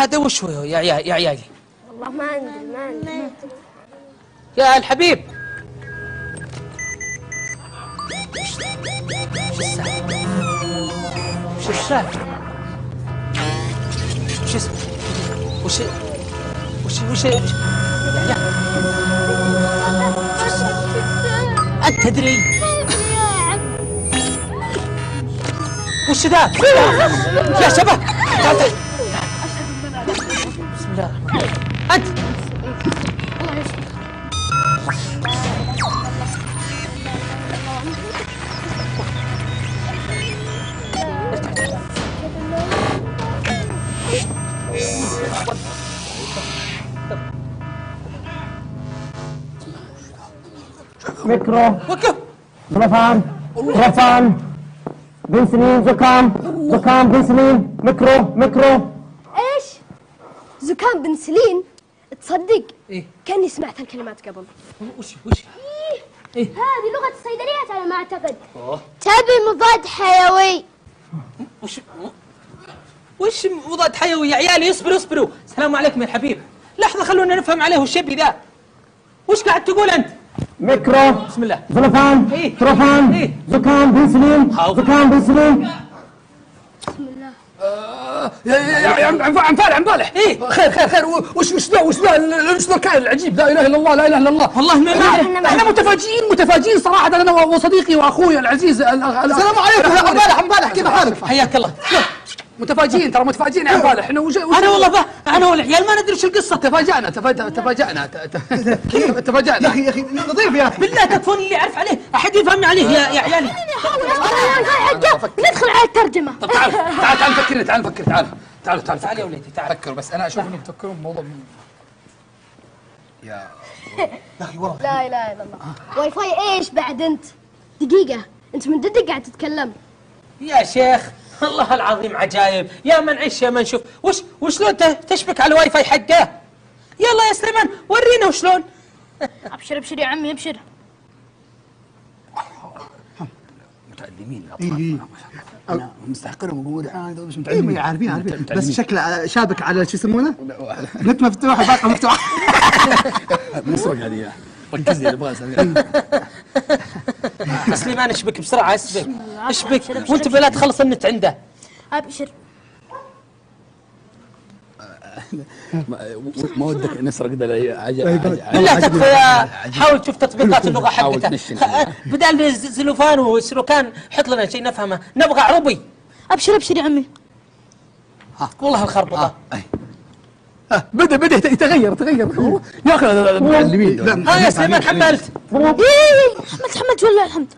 هذا وش هو يا يا يا عيالي والله ما ادري ما ادري يا الحبيب وش السالفة؟ وش السالفة؟ وش اسمه؟ وش وش وش يا عيال أنت تدري وش ذا؟ يا شباب تعال تعال ميكرو. وقف بلفان رفان بنسلين زكام. زكام بنسلين ميكرو. ميكرو. إيش؟ زكام بنسلين تصدق؟ إيه. كأني سمعت هالكلمات قبل. وش وش؟ هذه لغة الصيدليات على ما أعتقد. تبي مضاد حيوي. وش وش مضاد حيوي يا عيالي؟ اصبروا اصبروا. السلام عليكم يا الحبيب. لحظة خلونا نفهم عليه وش يبي ذا؟ وش قاعد تقول أنت؟ ميكرو بسم الله زلفان إيه. ترفان إيه. زكام بنسلين. زكام بنسلين يا يا يا عم عم عم فالح عم فالح إيه. خير خير خير وش وش ذا وش ذا ال- وش ذا الكائن العجيب لا إله إلا الله لا إله إلا الله والله ما إحنا, إحنا متفاجئين متفاجئين صراحة أنا وصديقي وأخوي العزيز السلام عليكم عم فالح عم فالح كيف حالك؟ حياك الله متفاجئين ترى متفاجئين يا عم فالح إحنا وش أنا والله أنا والعيال ما ندري وش القصة. تفاجأنا تفاجأ- تفاجأنا ت- ت- تفاجأنا. يا أخي يا أخي نظيف يا أخي. بالله تكفون اللي أعرف عليه. أحد يفهمني عليه يا يا عيالي. ندخل على الترجمة. طب تعال تعال تعال نفكر تعال نفكر تعال تعالوا تعال تعال يا وليدي تعال. فكر بس أنا أشوف انكم تفكرون بموضوع يا أخي والله لا اله الا الله واي فاي إيش بعد أنت؟ دقيقة. أنت من جد قاعد تتكلم؟ يا شيخ. الله العظيم عجايب. يا من عيش يا من شوف. وش وشلون ت- تشبك على الواي فاي حقه؟ يلا يا سليمان ورينا وشلون أبشر أبشر يا عمي أبشر. متعلمين إيه. أنا مستحقرهم وقول هذا مش متعلمين. عارفين عارفين. بس متعلمين. شكله شابك على شو يسمونه؟ نت مفتوح وباقه مفتوح نسرق هذه ركز لي أبغى أسوي سليمان اشبك بسرعة اشبك اشبك وأنت بلا تخلص النت عنده. ابشر ما ودك نسرق ذا بالله تكفى. يا حاول تشوف تطبيقات اللغة حاول حقته تنشن. خ- بدال الز- زلوفان وسلوكان حط لنا شيء نفهمه. نبغى عربي. ابشر ابشر يا عمي. والله الخربطة. بدا بدأ يت- يتغير يتغير يا أخي هذا المعلمين ها يا سليمان حملت إيه حملت حملت والله الحمد.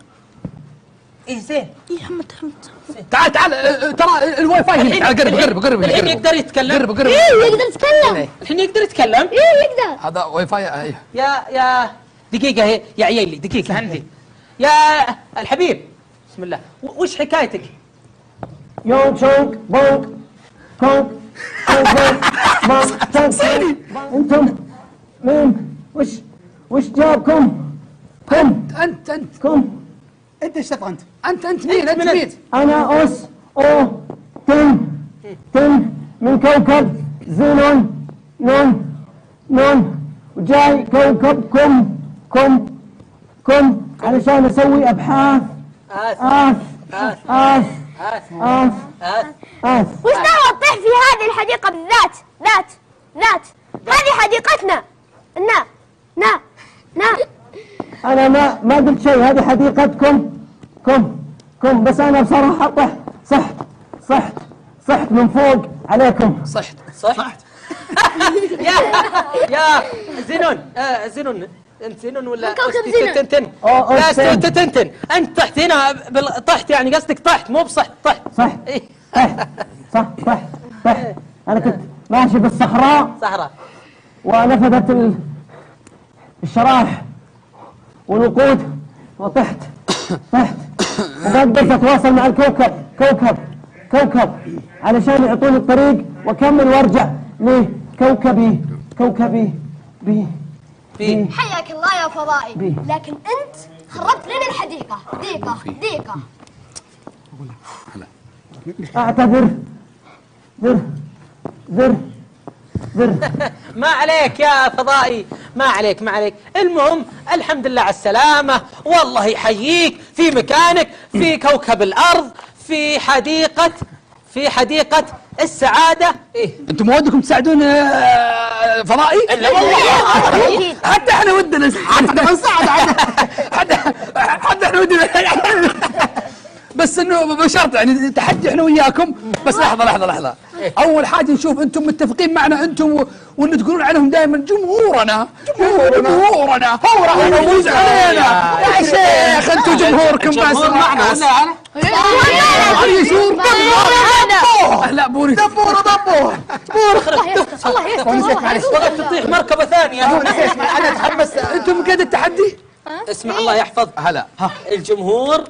إيه زين. إيه حملت حملت تعال تعال آه، ترى الواي فاي هنا. تعال قرب قرب قرب الحين يقدر يتكلم. قرب قرب. إيه يقدر يتكلم. الحين يقدر يتكلم. إيه يقدر. هذا واي فاي آه، يا يا دقيقة هي يا عيالي دقيقة عندي يا الحبيب. بسم الله. وش حكايتك؟ كونك كونك بونك شونك أنتم مين؟ وش وش جابكم؟ كم؟ أنت أنت. كم؟ أنت إيش تبغى أنت؟ انت أنت مين؟ أنت مين؟ أنا اس أو تن تن من كوكب زينون نون نون وجاي كوكبكم كم كم علشان أسوي أبحاث اث اث اث اث اث وش دعوة تطيح في هذه الحديقة بالذات؟ ذات ذات هذه حديقتنا نا نا نا أنا ما ما قلت شيء هذه حديقتكم. كم كم. بس أنا بصراحة طحت صحت صحت صحت من فوق عليكم. صحت صح؟ يا يا زينون آه زينون انت زينون ولا. تنتن؟ لا تنتن. أنت طحت هنا طحت يعني قصدك طحت مو بصحت طحت. صح إيه. صحت. صح صحت صحت أنا كنت ماشي بالصحراء. صحراء. ونفذت ال- الشرايح والوقود وطحت. طحت. وبقدر أتواصل مع الكوكب. كوكب. كوكب. علشان يعطوني الطريق واكمل وارجع لكوكبي كوكبي. بي في حياك الله يا فضائي. بيه. لكن أنت خربت لنا الحديقة. دقيقة. دقيقة. أعتذر. ذر. ذر. ما عليك يا فضائي. ما عليك ما عليك. المهم الحمد لله على السلامة. والله يحييك. في مكانك في كوكب الأرض في حديقة في حديقة السعادة. إيه. أنتم ما ودكم تساعدون آه، فضائي؟ إلا والله. حتى إحنا ودنا. حتى ما نساعد. حتى حتى إحنا ودنا. بس إنه بشرط يعني تحدي إحنا وياكم. بس لحظة لحظة لحظة. اول حاجة نشوف أنتم متفقين معنا أنتم و- وان تقولون عنهم دائما جمهورنا جمهورنا جمهورنا هو راح يفوز علينا يا شيخ أنتم جمهوركم بس معنا لا بوريس دبور دبور الله يستر الله يستر بغيت تطيح مركبة ثانية أنا اتحمس أنتم قد التحدي اسمع الله يحفظ هلا الجمهور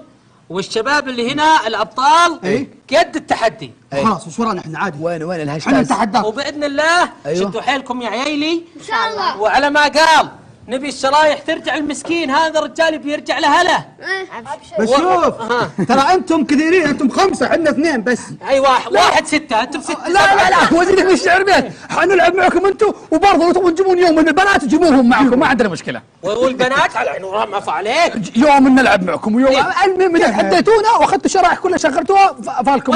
والشباب اللي هنا الأبطال إيه. قد التحدي. خلاص وش ورانا إحنا؟ عادي. وين وين إحنا الهاشتاج؟ نتحداك وبإذن الله أيوه. شدوا حيلكم يا عيالي إن شاء الله. وعلى ما قال نبي الشرايح ترجع المسكين هذا الرجال بيرجع لهله بس شوف ها. ترى أنتم كثيرين أنتم خمسة إحنا اثنين بس. أي واحد واحد ستة أنتم ستة لا لا لا وزيد من الشعر بيت حنلعب معكم أنتم وبرضه لو تبغون تجيبون يوم من البنات جيبوهم معكم ما عندنا مشكلة. والبنات؟ على عين ورام عفا عليك يوم نلعب معكم ويوم. إيه. المهم إذا حديتونا وأخذتوا الشرائح كلها شغلتوها فالكم.